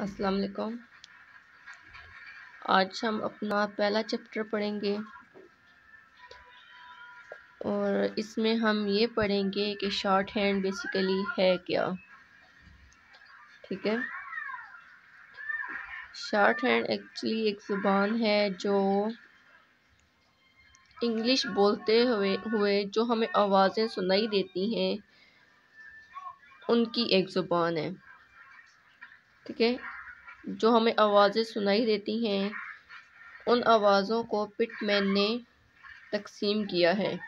अस्सलाम वालेकुम। आज हम अपना पहला चैप्टर पढ़ेंगे और इसमें हम ये पढ़ेंगे कि शॉर्ट हैंड बेसिकली है क्या। ठीक है? शॉर्ट हैंड एक्चुअली एक ज़ुबान है जो इंग्लिश बोलते हुए हुए जो हमें आवाज़ें सुनाई देती हैं, उनकी एक ज़ुबान है। ठीक है, जो हमें आवाज़ें सुनाई देती हैं, उन आवाज़ों को पिटमैन ने तकसीम किया है।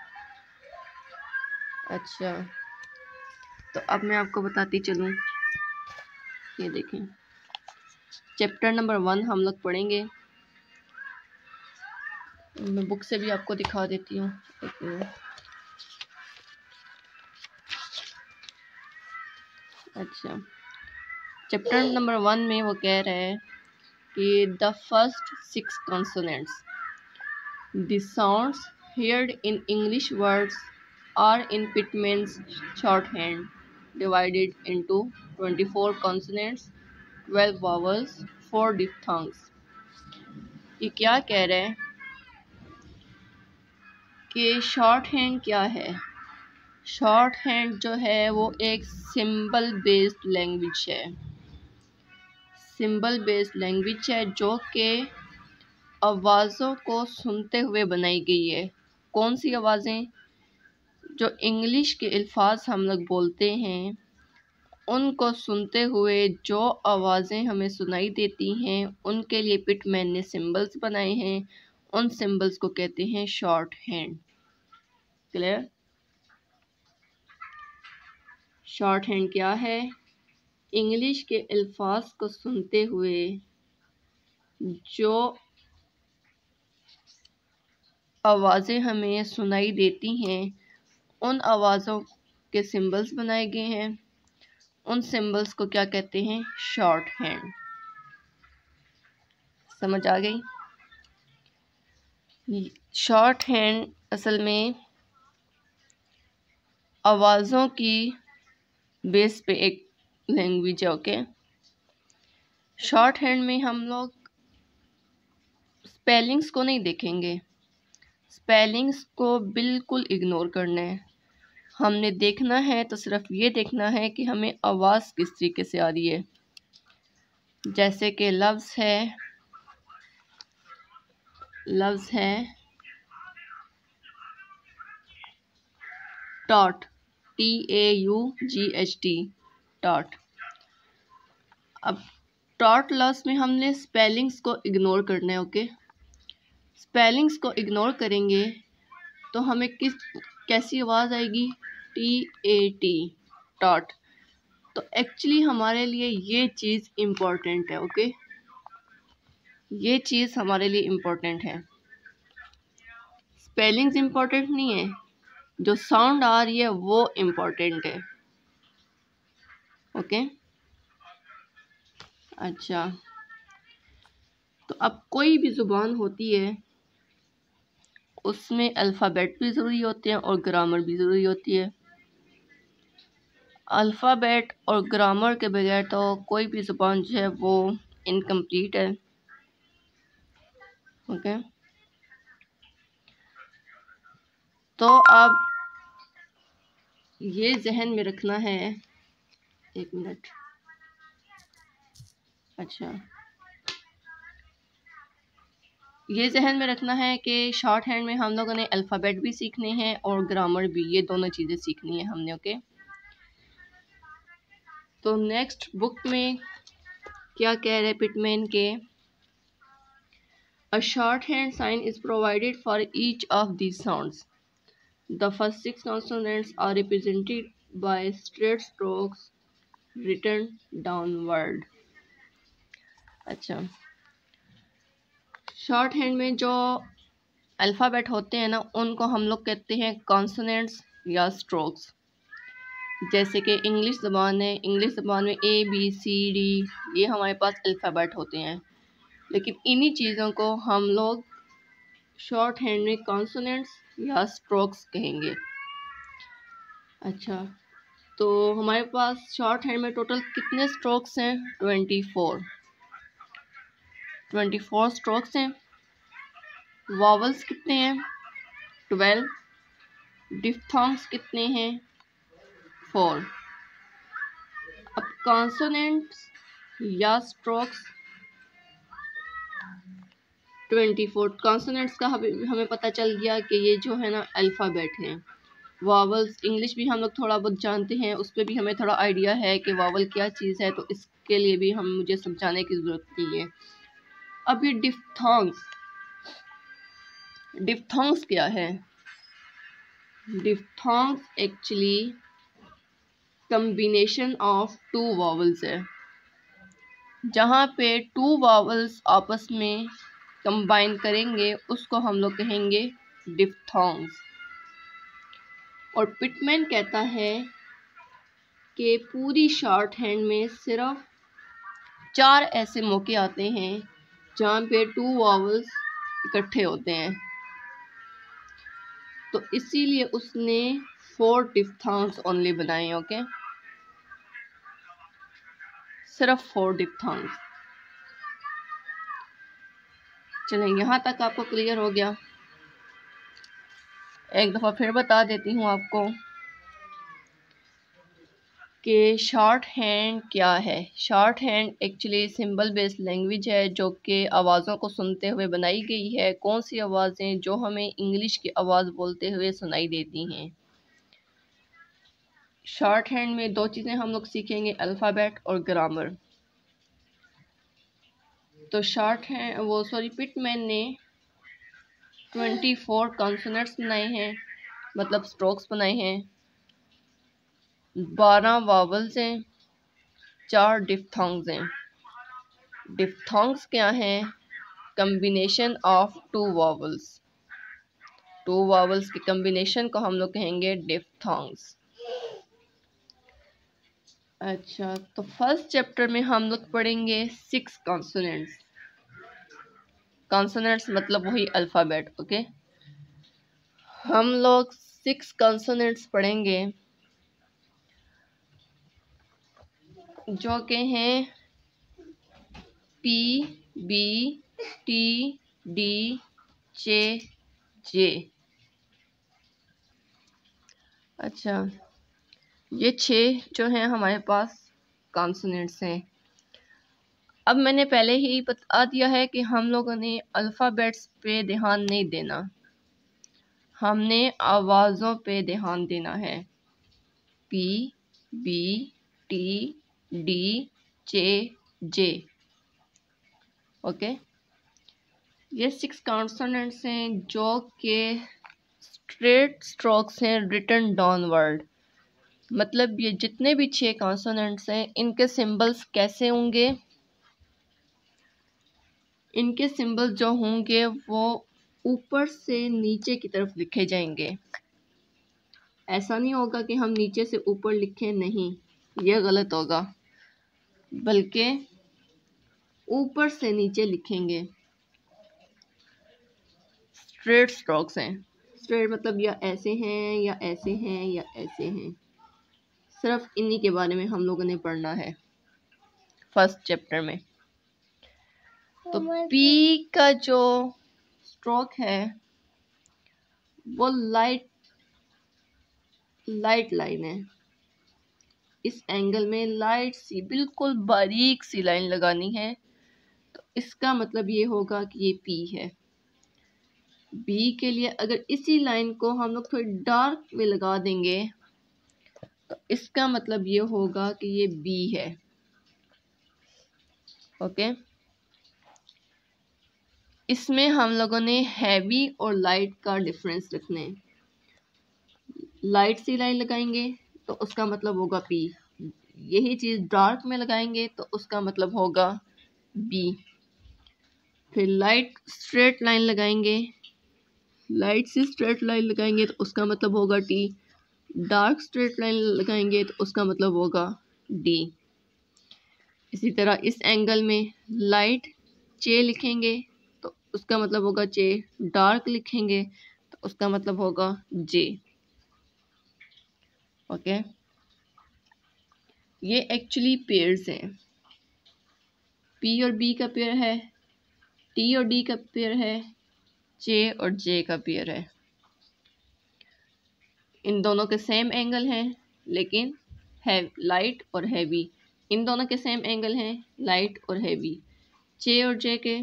अच्छा तो अब मैं आपको बताती चलूँ। ये देखें। चैप्टर नंबर वन हम लोग पढ़ेंगे। मैं बुक से भी आपको दिखा देती हूँ। अच्छा। चैप्टर नंबर वन में वो कह रहे हैं कि the first six consonants the sounds heard in English words are in Pitman's shorthand divided into twenty four consonants twelve vowels four diphthongs ये क्या कह रहे हैं? कि शॉर्ट हैंड क्या है? शॉर्ट हैंड जो है वो एक सिंबल बेस्ड लैंग्वेज है। सिंबल बेस्ड लैंग्वेज है, जो कि आवाज़ों को सुनते हुए बनाई गई है। कौन सी आवाज़ें? जो इंग्लिश के अल्फाज हम लोग बोलते हैं, उनको सुनते हुए जो आवाज़ें हमें सुनाई देती हैं, उनके लिए पिटमैन ने सिंबल्स बनाए हैं। उन सिंबल्स को कहते हैं short hand. Clear? Short hand क्या है? इंग्लिश के अल्फाज को सुनते हुए जो आवाज़ें हमें सुनाई देती हैं, उन आवाज़ों के सिंबल्स बनाए गए हैं। उन सिंबल्स को क्या कहते हैं? Short hand. समझ आ गई? शॉर्ट हैंड असल में आवाज़ों की बेस पे एक लैंग्वेज है ओके शॉर्ट हैंड में हम लोग स्पेलिंग्स को नहीं देखेंगे। स्पेलिंग्स को बिल्कुल इग्नोर करना है। हमने देखना है तो सिर्फ़ ये देखना है कि हमें आवाज़ किस तरीके से आ रही है। जैसे कि लफ्ज़ है लफ्ज़ है taught T A U G H T taught अब टॉट लॉस में हमने स्पेलिंग्स को इग्नोर करना है ओके स्पेलिंग्स को इग्नोर करेंगे तो हमें किस, कैसी आवाज़ आएगी? टी ए टी टॉट तो एक्चुअली हमारे लिए ये चीज़ इम्पोर्टेंट है ओके ये चीज़ हमारे लिए इम्पोर्टेंट है। स्पेलिंग्स इम्पोर्टेंट नहीं है, जो साउंड आ रही है वो इम्पोर्टेंट है। ओके? अच्छा। तो अब कोई भी ज़ुबान होती है, उसमें अल्फ़ाबेट भी ज़रूरी होते हैं और ग्रामर भी ज़रूरी होती है। अल्फ़ाबेट और ग्रामर के बगैर तो कोई भी ज़ुबान जो है वो इनकम्प्लीट है। ओके? तो अब ये जहन में रखना है एक मिनट। अच्छा। ये जहन में रखना है कि शॉर्ट हैंड में हम लोगों ने अल्फ़ाबेट भी सीखने हैं और ग्रामर भी, ये दोनों चीज़ें सीखनी है हमने ओके तो नेक्स्ट बुक में क्या कह रहे पिटमैन के? A shorthand sign is provided for each of these sounds the first six consonants are represented by straight strokes written downward अच्छा। शॉर्ट हैंड में जो अल्फ़ाबेट होते हैं ना, उनको हम लोग कहते हैं कॉन्सोनेंट्स या स्ट्रोक्स जैसे कि इंग्लिश ज़बान है इंग्लिश ज़बान में ए बी सी डी ये हमारे पास अल्फ़ाबेट होते हैं। लेकिन इन्हीं चीज़ों को हम लोग शॉर्ट हैंड में कॉन्सोनेंट्स या स्ट्रोक्स कहेंगे। अच्छा। तो हमारे पास शॉर्ट हैंड में टोटल कितने स्ट्रोक्स हैं? Twenty four twenty four strokes हैं. वावल्स कितने हैं? ट्वेल्व डिफ्थोंग्स कितने हैं? फोर अब कॉन्सोनेंट्स या स्ट्रोक्स ट्वेंटी फोर कॉन्सोनेंट्स का हमें पता चल गया कि ये जो है ना अल्फ़ाबेट हैं। वावल्स इंग्लिश भी हम लोग थोड़ा बहुत जानते हैं, उस पर भी हमें थोड़ा आइडिया है कि वावल क्या चीज़ है तो इसके लिए भी हम मुझे समझाने की ज़रूरत नहीं है। अब ये डिफ्थोंग्स डिफ्थोंग्स क्या है? Diphthongs actually combination of two vowels है। जहाँ पे टू वावल्स आपस में कंबाइन करेंगे, उसको हम लोग कहेंगे डिफ्थोंग्स और पिटमैन कहता है कि पूरी शॉर्ट हैंड में सिर्फ़ चार ऐसे मौके आते हैं जहाँ पे टू वावल्स इकट्ठे होते हैं। तो इसीलिए उसने फोर डिफ्थोंग्स ओनली बनाए ओके सिर्फ़ फोर डिफ्थोंग्स चलें, यहाँ तक आपको क्लियर हो गया। एक दफ़ा फिर बता देती हूँ आपको कि शॉर्ट हैंड क्या है? Shorthand actually symbol based language है जो कि आवाज़ों को सुनते हुए बनाई गई है। कौन सी आवाज़ें जो हमें इंग्लिश की आवाज़ बोलते हुए सुनाई देती हैं? शॉर्ट हैंड में दो चीज़ें हम लोग सीखेंगे अल्फ़ाबेट और ग्रामर तो शॉर्ट हैंड वो सॉरी पिटमैन ने ट्वेंटी फोर कॉन्सोनेंट्स बनाए हैं मतलब स्ट्रोक्स बनाए हैं। बारह वावल्स हैं, चार डिफ्थोंग्स हैं। डिफ्थोंग्स क्या हैं? Combination of two vowels two vowels के कम्बिनेशन को हम लोग कहेंगे डिफ्थोंग्स अच्छा तो फ़र्स्ट चैप्टर में हम लोग पढ़ेंगे सिक्स कॉन्सोनेंट्स कॉन्सोनेंट्स मतलब वही अल्फ़ाबेट ओके हम लोग सिक्स कॉन्सोनेंट्स पढ़ेंगे, जो के हैं P B T D J J अच्छा ये छः जो हैं हमारे पास कॉन्सोनेंट्स हैं। अब मैंने पहले ही बता दिया है कि हम लोगों ने अल्फ़ाबेट्स पे ध्यान नहीं देना। हमने आवाज़ों पे ध्यान देना है। P B T D J J okay ये सिक्स कॉन्सोनेंट्स हैं जो कि स्ट्रेट स्ट्रोक्स हैं रिटर्न डाउनवर्ड मतलब ये जितने भी छः कॉन्सोनेंट्स हैं, इनके सिंबल्स कैसे होंगे? इनके सिंबल जो होंगे वो ऊपर से नीचे की तरफ़ लिखे जाएँगे। ऐसा नहीं होगा कि हम नीचे से ऊपर लिखें नहीं यह गलत होगा, बल्कि ऊपर से नीचे लिखेंगे। स्ट्रेट स्ट्रोक्स हैं। स्ट्रेट मतलब या ऐसे हैं, या ऐसे हैं, या ऐसे हैं। सिर्फ़ इन्हीं के बारे में हम लोगों ने पढ़ना है, फ़र्स्ट चैप्टर में। तो पी का जो स्ट्रोक है वो लाइट लाइट लाइन है। इस एंगल में लाइट सी बिल्कुल बारीक सी लाइन लगानी है। तो इसका मतलब ये होगा कि ये पी है। बी के लिए अगर इसी लाइन को हम लोग थोड़ी डार्क में लगा देंगे तो इसका मतलब ये होगा कि ये बी है। Okay okay? इसमें हम लोगों ने हैवी और लाइट का डिफरेंस रखना है। लाइट सी लाइन लगाएँगे तो उसका मतलब होगा पी यही चीज़ डार्क में लगाएँगे तो उसका मतलब होगा बी फिर लाइट स्ट्रेट लाइन लगाएँगे। लाइट से स्ट्रेट लाइन लगाएँगे तो उसका मतलब होगा टी डार्क स्ट्रेट लाइन लगाएँगे तो उसका मतलब होगा डी इसी तरह इस एंगल में लाइट चे लिखेंगे। उसका मतलब होगा जे डार्क लिखेंगे तो उसका मतलब होगा जे ओके ये एक्चुअली पेयर्स हैं। पी और बी का पेयर है टी और डी का पेयर है जे और जे का पेयर है। इन दोनों के सेम एंगल हैं, लेकिन है लाइट और हैवी इन दोनों के सेम एंगल हैं लाइट और हैवी जे और जे के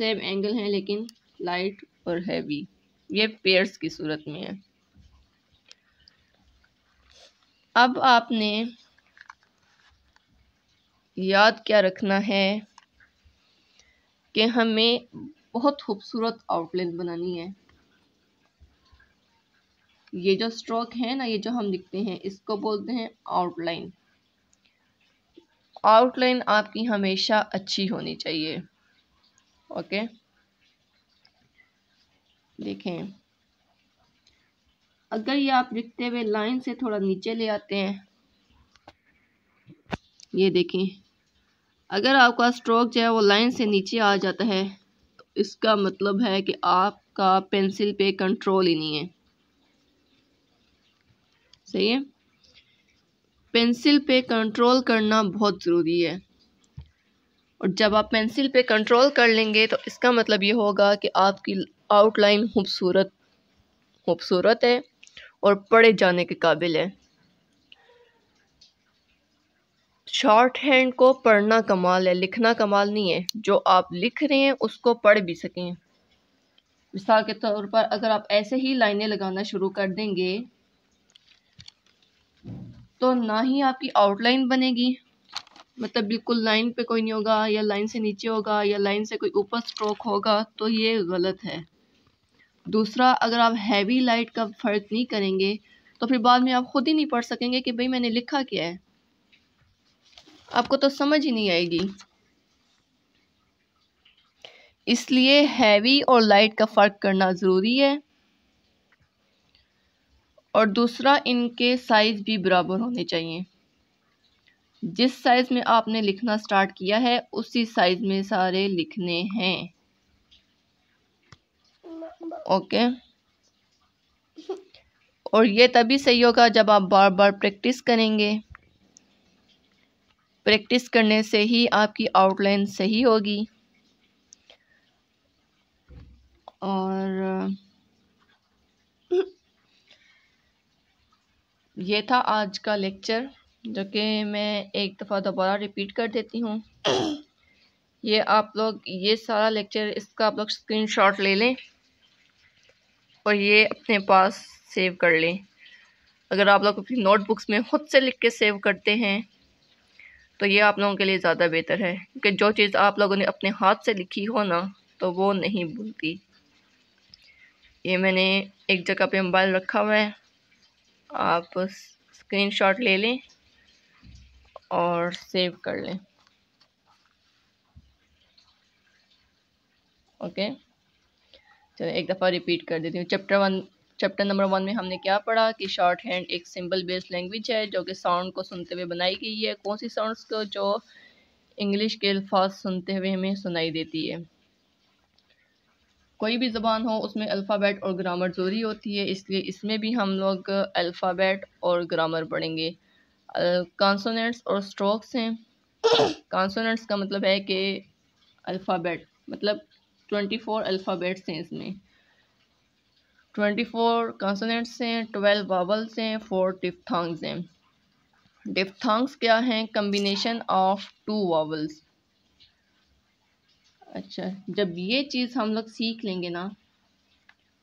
सेम एंगल हैं, लेकिन लाइट और हैवी ये पेयर्स की सूरत में है. अब आपने याद क्या रखना है कि हमें बहुत खूबसूरत आउटलाइन बनानी है. ये जो स्ट्रोक है ना, ये जो हम लिखते हैं, इसको बोलते हैं आउटलाइन आउटलाइन आपकी हमेशा अच्छी होनी चाहिए. ओके। देखें। अगर ये आप लिखते हुए लाइन से थोड़ा नीचे ले आते हैं, ये देखें। अगर आपका स्ट्रोक जो है वो लाइन से नीचे आ जाता है तो इसका मतलब है कि आपका पेंसिल पे कंट्रोल ही नहीं है। सही है? पेंसिल पे कंट्रोल करना बहुत ज़रूरी है। और जब आप पेंसिल पे कंट्रोल कर लेंगे तो इसका मतलब ये होगा कि आपकी आउटलाइन खूबसूरत खूबसूरत है और पढ़े जाने के काबिल है। शॉर्ट हैंड को पढ़ना कमाल है, लिखना कमाल नहीं है। जो आप लिख रहे हैं, उसको पढ़ भी सकें। मिसाल के तौर पर अगर आप ऐसे ही लाइनें लगाना शुरू कर देंगे तो ना ही आपकी आउटलाइन बनेगी। मतलब बिल्कुल लाइन पे कोई नहीं होगा, या लाइन से नीचे होगा, या लाइन से कोई ऊपर स्ट्रोक होगा तो ये गलत है। दूसरा, अगर आप हैवी लाइट का फ़र्क नहीं करेंगे तो फिर बाद में आप ख़ुद ही नहीं पढ़ सकेंगे कि भाई मैंने लिखा क्या है। आपको तो समझ ही नहीं आएगी। इसलिए हैवी और लाइट का फ़र्क करना ज़रूरी है। और दूसरा, इनके साइज़ भी बराबर होने चाहिए। जिस साइज़ में आपने लिखना स्टार्ट किया है, उसी साइज़ में सारे लिखने हैं। ओके और ये तभी सही होगा जब आप बार बार प्रैक्टिस करेंगे। प्रैक्टिस करने से ही आपकी आउटलाइन सही होगी। और, ये था आज का लेक्चर जो कि मैं एक दफ़ा दोबारा रिपीट कर देती हूँ। ये आप लोग, ये सारा लेक्चर इसका आप लोग स्क्रीनशॉट ले लें और ये अपने पास सेव कर लें। अगर आप लोग अपनी नोटबुक्स में ख़ुद से लिख के सेव करते हैं तो ये आप लोगों के लिए ज़्यादा बेहतर है। क्योंकि जो चीज़ आप लोगों ने अपने हाथ से लिखी हो ना तो वो नहीं भूलती। ये मैंने एक जगह पे मोबाइल रखा हुआ है। आप स्क्रीनशॉट ले लें। और सेव कर लें। ओके? चलो, एक दफ़ा रिपीट कर देती हूँ। Chapter one chapter number one में हमने क्या पढ़ा कि शॉर्ट हैंड एक सिंबल बेस्ड लैंग्वेज है, जो कि साउंड को सुनते हुए बनाई गई है। कौन सी साउंड्स को जो इंग्लिश के अल्फाज सुनते हुए हमें सुनाई देती है? कोई भी ज़बान हो, उसमें अल्फ़ाबेट और ग्रामर ज़रूरी होती है, इसलिए इसमें भी हम लोग अल्फ़ाबेट और ग्रामर पढ़ेंगे। कॉन्सोनेंट्स और स्ट्रोक्स हैं। कॉन्सोनेंट्स का मतलब है कि अल्फ़ाबेट मतलब ट्वेंटी फोर अल्फ़ाबेट्स हैं इसमें। ट्वेंटी फोर कॉन्सोनेंट्स हैं ट्वेल्व वावल्स हैं फोर डिफ्थांग्स हैं। डिफ्थांग्स क्या हैं? कम्बिनेशन ऑफ़ टू वावल्स अच्छा जब ये चीज़ हम लोग सीख लेंगे ना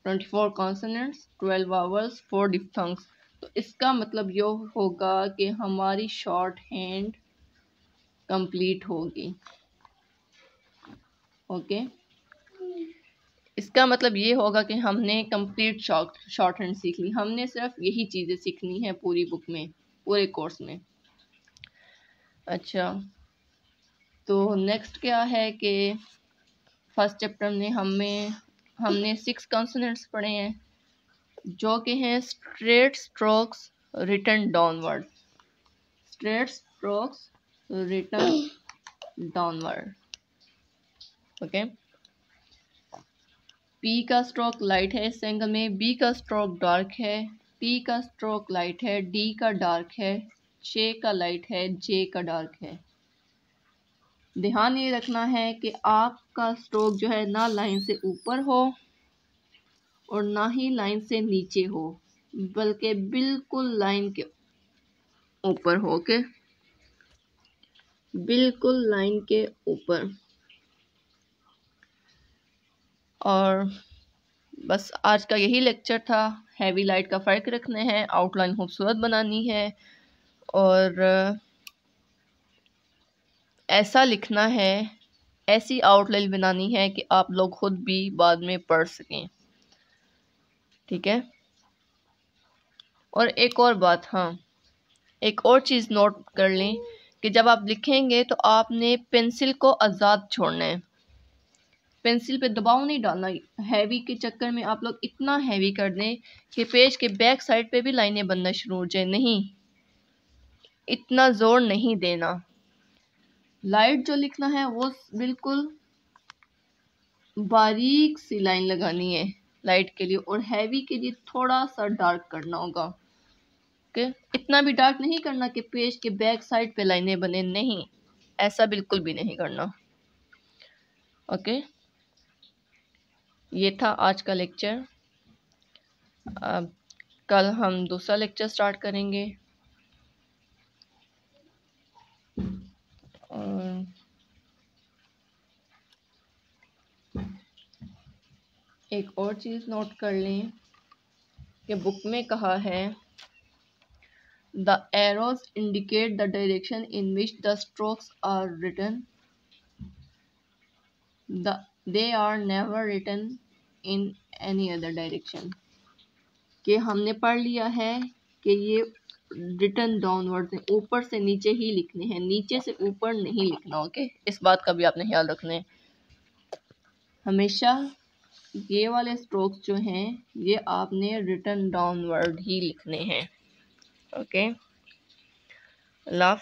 twenty four consonants twelve vowels four diphthongs तो इसका मतलब ये होगा कि हमारी शॉर्ट हैंड कंप्लीट होगी। ओके इसका मतलब ये होगा कि हमने कंप्लीट शॉर्ट शॉर्ट हैंड सीख ली। हमने सिर्फ़ यही चीज़ें सीखनी है पूरी बुक में, पूरे कोर्स में। अच्छा तो नेक्स्ट क्या है कि फ़र्स्ट चैप्टर में हमें, हमने सिक्स कॉन्सोनेंट्स पढ़े हैं। जो कि हैं straight strokes written downward straight strokes written downward okay P का स्ट्रोक लाइट है इस एंगल में. बी का स्ट्रोक डार्क है. पी का स्ट्रोक लाइट है. डी का डार्क है. जे का लाइट है. जे का डार्क है. ध्यान ये रखना है कि आपका स्ट्रोक जो है ना लाइन से ऊपर हो. और ना ही लाइन से नीचे हो, बल्कि बिल्कुल लाइन के ऊपर हो के। बिल्कुल लाइन के ऊपर। और बस आज का यही लेक्चर था। हैवी लाइट का फ़र्क रखना है आउटलाइन खूबसूरत बनानी है। और ऐसा लिखना है, ऐसी आउटलाइन बनानी है कि आप लोग ख़ुद भी बाद में पढ़ सकें। ठीक है? और एक और बात हाँ। एक और चीज़ नोट कर लें कि जब आप लिखेंगे तो आपने पेंसिल को आज़ाद छोड़ना है। पेंसिल पे दबाव नहीं डालना हैवी के चक्कर में आप लोग इतना हैवी कर दें कि पेज के बैक साइड पे भी लाइनें बनना शुरू हो जाए। नहीं, इतना ज़ोर नहीं देना। लाइट जो लिखना है वो बिल्कुल बारीक सी लाइन लगानी है। लाइट के लिए और हैवी के लिए थोड़ा सा डार्क करना होगा। ओके इतना भी डार्क नहीं करना कि पेज के बैक साइड पे लाइनें बने। नहीं, ऐसा बिल्कुल भी नहीं करना। ओके ये था आज का लेक्चर अब कल हम दूसरा लेक्चर स्टार्ट करेंगे। और एक और चीज़ नोट कर लें कि बुक में कहा है the arrows indicate the direction in which the strokes are written the they are never written in any other direction कि हमने पढ़ लिया है कि ये रिटर्न डाउनवर्ड है, ऊपर से नीचे ही लिखने हैं, नीचे से ऊपर नहीं लिखना ओके इस बात का भी आपने ख्याल रखना है। हमेशा ये वाले स्ट्रोक्स जो हैं ये आपने रिटर्न डाउनवर्ड ही लिखने हैं ओके अल्लाह